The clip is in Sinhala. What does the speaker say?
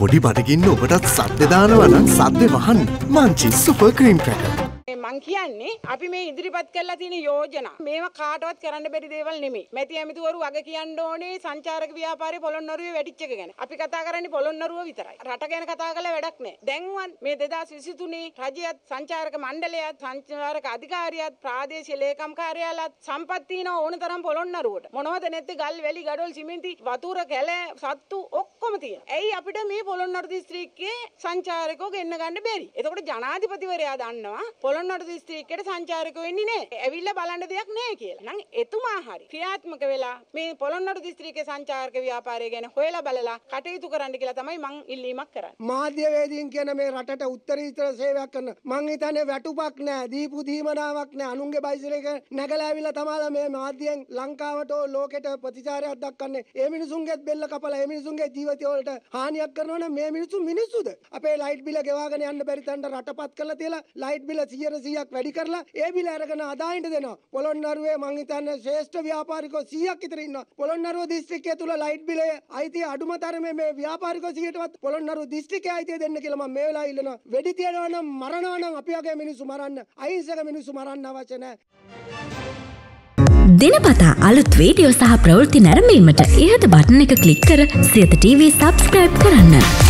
පොඩි බඩගින්න ඔබටත් සද්ද දානවනම් සද්ද වහන්න. Munchee super cream cracker. මං කියන්නේ අපි මේ ඉදිරිපත් කරලා තියෙන යෝජනා මේවා කාටවත් කරන්න බැරි දේවල් නෙමෙයි. මැති ඇමතිවරු වග කියන්න ඕනේ සංචාරක ව්‍යාපාරයේ පොළොන්නරුවේ වැඩිච්ච එක ගැන. අපි කතා කරන්නේ පොළොන්නරුව විතරයි. රට ගැන කතා කරලා වැඩක් නැහැ. දැන්වත් මේ 2023 රජයත් සංචාරක මණ්ඩලයත් සංචාරක අධිකාරියත් ප්‍රාදේශීය ලේකම් කාර්යාලයත් සම්පත් තියෙන ඕන තරම් පොළොන්නරුවට. මොනවද නැත්තේ ගල් වැලි ගඩොල් සිමෙන්ති වතුර කැල සත්තු ඔක්කොම තියෙන. ඇයි අපිට මේ පොළොන්නරු දිස්ත්‍රික්කයේ සංචාරකෝ ගෙන්න ගන්න බැරි? එතකොට ජනාධිපතිවරයා දන්නවා පොළොන්නරු පොළොන්නරු දිස්ත්‍රික්කයට සංචාරකයෝ එන්නේ නැහැ. ඇවිල්ලා බලන්න දෙයක් නැහැ කියලා. නම් එතුමා හරි ක්‍රියාත්මක වෙලා මේ පොළොන්නරු දිස්ත්‍රික්කයේ සංචාරක ව්‍යාපාරය ගැන හොයලා බලලා කටයුතු කරන්න කියලා තමයි මං ඉල්ලීමක් කරන්නේ. මාධ්‍යවේදීන් කියන මේ රටට උත්තරීතර සේවයක් කරන මං හිතන්නේ වැටුපක් නැහැ, දීපු දීමනාවක් නැහැ. අනුන්ගේ බයිසිලක නැගලා ඇවිල්ලා තමයි මේ මාධ්‍යයෙන් ලංකාවට ලෝකෙට ප්‍රතිචාරයක් දක්වන්නේ. ඒ මිනිසුන්ගේත් බෙල්ල කපලා ඒ මිනිසුන්ගේ ජීවිතය වලට හානියක් කරනවා නම් මේ මිනිසු මිනිස්සුද? අපේ ලයිට් බිල ගෙවාගෙන යන්න බැරි තැනට රටපත් කරලා තියලා ලයිට් බිල 100 100ක් වැඩි කරලා ඒ බිල අරගෙන අදායින්ට දෙනවා. පොළොන්නරුවේ මං හිතන්නේ ශ්‍රේෂ්ඨ ව්‍යාපාරිකෝ 100ක් විතර ඉන්නවා. පොළොන්නරුව දිස්ත්‍රික්කය තුල ලයිට් බිලේ අයිතිය අඩුම තරමේ මේ ව්‍යාපාරිකෝ 100ටවත් පොළොන්නරුව දිස්ත්‍රික්කයේ අයිතිය දෙන්න කියලා මම මේ වෙලාවේ ඉල්ලනවා. වෙඩි තියනවා නම් මරනවා නම් අපි වගේ මිනිස්සු මරන්න. අහිංසක මිනිස්සු මරන්න අවශ්‍ය නැහැ. දිනපතා අලුත් වීඩියෝ සහ ප්‍රවෘත්ති නැරඹීමට ඉහත බටන එක ක්ලික් කර සියත TV සබස්ක්‍රයිබ් කරන්න.